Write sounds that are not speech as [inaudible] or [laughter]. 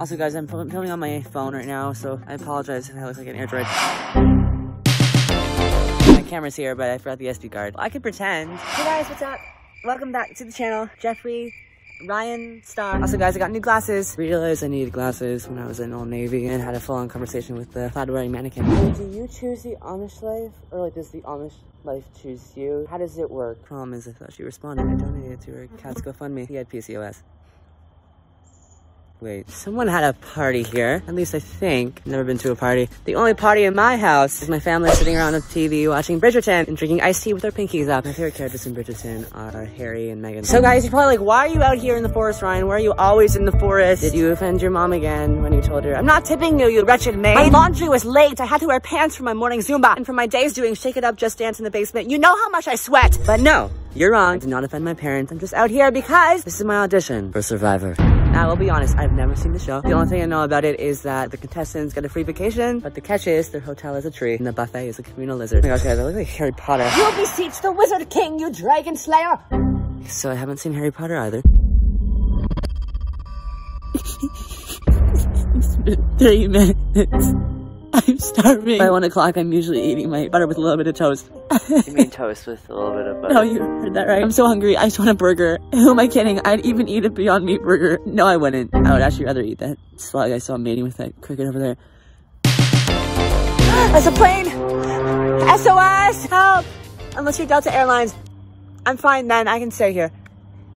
Also, guys, I'm filming on my phone right now, so I apologize if I look like an airdroid. My camera's here, but I forgot the SD card. I could pretend. Hey guys, what's up? Welcome back to the channel. Jeffrey, Ryan Star. Also, guys, I got new glasses. Realized I needed glasses when I was in Old Navy and had a full-on conversation with the cloud-wearing mannequin. Do you choose the Amish life, or like does the Amish life choose you? How does it work? Problem is, I thought she responded. I donated to her cat's GoFundMe. He had PCOS. Wait, someone had a party here. At least I think. Never been to a party. The only party in my house is my family sitting around the TV watching Bridgerton and drinking iced tea with their pinkies up. My favorite characters in Bridgerton are Harry and Meghan. So guys, you're probably like, why are you out here in the forest, Ryan? Why are you always in the forest? Did you offend your mom again when you told her, I'm not tipping you, you wretched maid. My laundry was late. I had to wear pants for my morning Zumba and for my days doing Shake It Up, Just Dance in the basement. You know how much I sweat. But no, you're wrong. I did not offend my parents. I'm just out here because this is my audition for Survivor. Now, I'll be honest, I've never seen the show. The only thing I know about it is that the contestants get a free vacation, but the catch is their hotel is a tree and the buffet is a communal lizard. Oh my gosh, guys, I look like Harry Potter. You'll beseech the Wizard King, you Dragon Slayer! So I haven't seen Harry Potter either. it's [laughs] been three minutes. [laughs] I'm starving. By one o'clock, I'm usually eating my butter with a little bit of toast. you mean [laughs] toast with a little bit of butter? No, you heard that right. I'm so hungry. I just want a burger. [laughs] Who am I kidding? I'd even eat a Beyond Meat burger. No, I wouldn't. I would actually rather eat that slug I saw mating with that cricket over there. There's a plane! SOS! Help! Unless you're Delta Airlines. I'm fine then. I can stay here.